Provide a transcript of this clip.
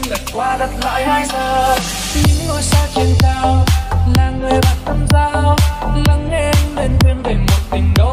loanh lật qua đặt lại hai giờ. Những ngôi sao trên cao, là người bạn tâm giao, lắng nghe em bên thuyền về một tình đôi